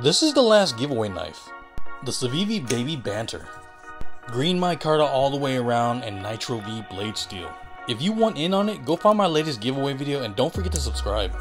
This is the last giveaway knife. The Civivi Baby Banter. Green micarta all the way around and Nitro V blade steel. If you want in on it, go find my latest giveaway video and don't forget to subscribe.